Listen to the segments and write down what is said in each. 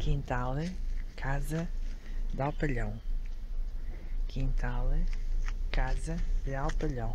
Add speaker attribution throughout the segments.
Speaker 1: Quintal, casa de Alpalhão. Quintal, casa de Alpalhão.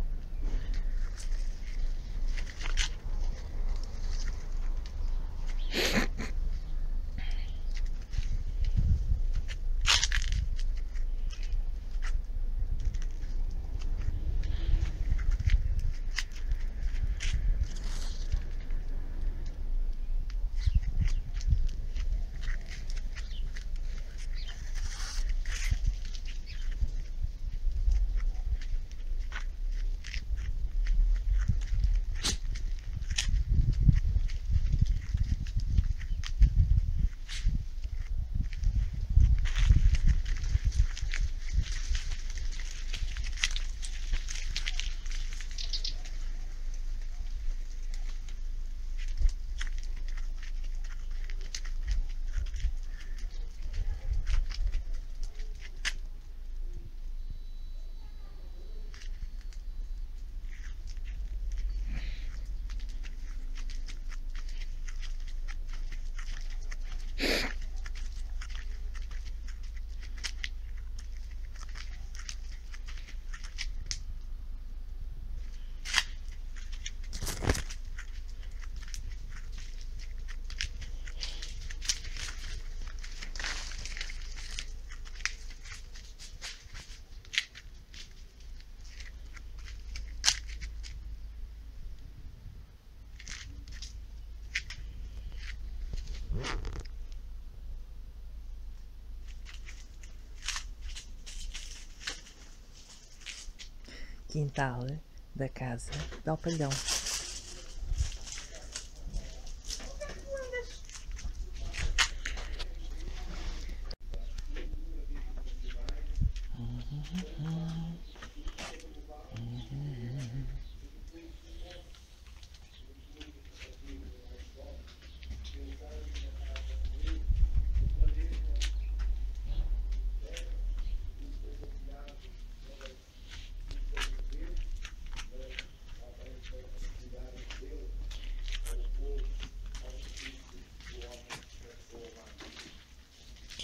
Speaker 1: Quintal da casa de Alpalhão.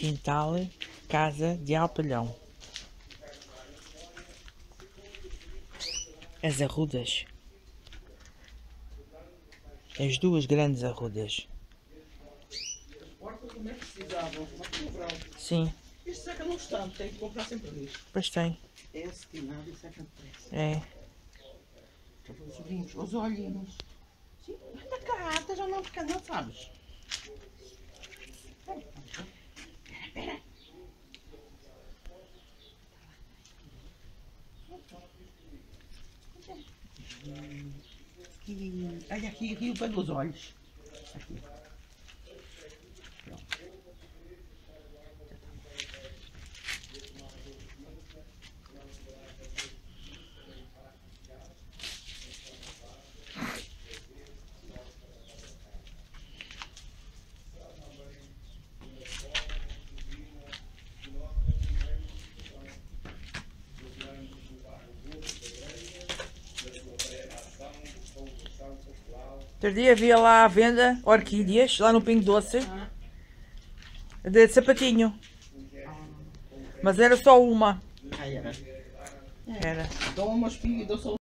Speaker 1: Quintal, casa de Alpalhão. As arrudas. As duas grandes arrudas.
Speaker 2: É.
Speaker 1: Sim,
Speaker 2: Isto seca num instante, tem que comprar sempre isto.
Speaker 1: pois tem.
Speaker 2: É acetinado e seca depressa.
Speaker 1: É.
Speaker 2: Os olhinhos, os olhinhos. Sim, anda cá, já não fica, não sabes. Aqui, olha aqui, rio pelos olhos. Aqui.
Speaker 1: Outro dia havia lá à venda orquídeas, lá no Pingo Doce, de sapatinho. Mas era só uma.
Speaker 2: Ah, era.
Speaker 1: Era.
Speaker 2: E só